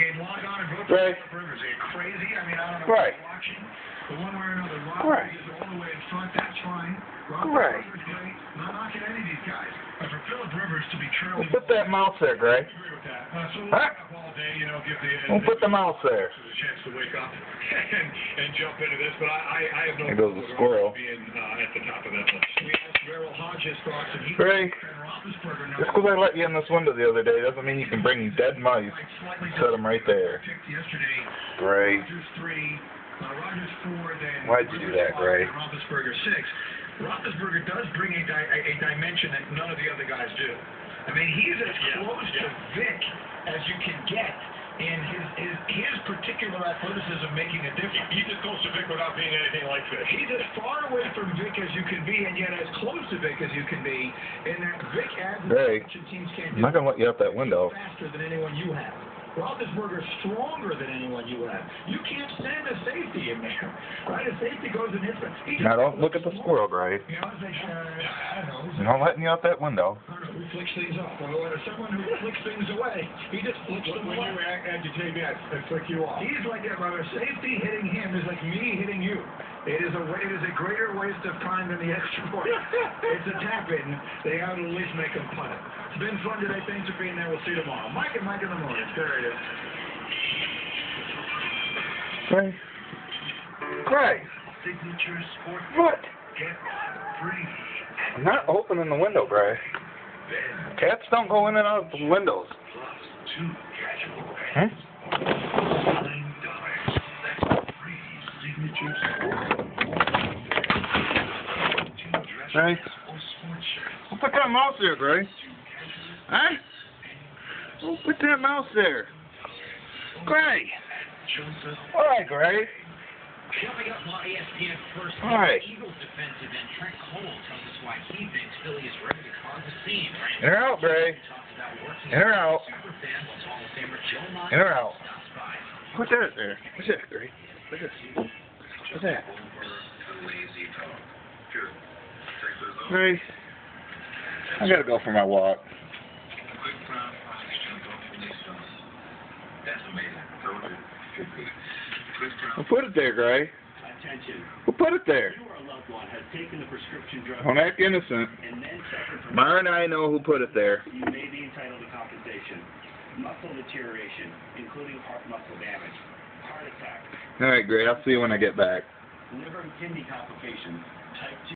Gabe, log and vote Right. Rivers. Are you crazy? I mean, I don't know Right. what you're watching. But one way or another, Rob Right. is all the way in front. That's fine. Rob Right. Rivers great. Not knocking any of these guys. But for Philip Rivers to be We'll put that mouse there, Grey. I agree with that. Uh, so we'll Huh? up all day, you know, give the We'll put the mouse there. a chance to wake up and, and jump into this. But I, I, I have no There goes the squirrel. being uh, at the top of that list. We asked Merril Hodge's thoughts, Grey, Ben just because I let you in this window the other day doesn't mean you can bring dead mice. slightly Set them right there. picked yesterday. Grey. Rodgers three, uh, Rodgers four, then Why'd you do that, Grey? and Roethlisberger six. Roethlisberger does bring a, di- a, a dimension that none of the other guys do. I mean, he's as close to Vic as you can get in his his, his particular athleticism making a difference. He's as close to Vic without being anything like Vic. He's as far away from Vic as you can be, and yet as close to Vic as you can be. In that Vic adds Hey, teams can't I'm do. not going to let you out that window. Faster than anyone you have. Roethlisberger's stronger than anyone you have. You can't send a safety in there, right? A safety goes and hits. He Now don't look at the squirrel, Grey. You know, it's uh, I don't know. I'm not letting you out that window. I who flicks things off. Or or someone who flicks things away. He just flicks them When away. you ag- agitate me, I I flick you off. He's like that, brother. Safety hitting him is like me hitting you. It is a it is a greater waste of time than the extra point. it's a tap in. They ought to at least make him punt it. It's been fun today. Thanks for being there. We'll see you tomorrow. Mike and Mike in the morning. There it is. Grey. Grey. Signature Sport What? Get Free. I'm not opening the window, Grey. Ben Cats don't go in and out of windows. plus two casual Hmm? nine dollars. That's free signature sport. Two dress Grey. or sports shirts. We'll put that mouse there, Grey. Huh? We'll put that mouse there. Grey. All right, Grey. Coming up on ESPN First, All right. Eagles defensive end Trent Cole tells us why he thinks Philly is ready to cause a scene. In or out, working In or out. In or out. Put that there. What's that, Grey? What's this? What's that? Grey. I gotta go for my walk. We'll put it there, Grey. Attention. We'll put it there. You or a loved one has taken the prescription drug Don't act innocent. and then suffered from and I know who put it there. you may be entitled to compensation. Muscle deterioration, including heart muscle damage, heart attack, All right, Grey. I'll see you when I get back. liver and kidney complications, type 2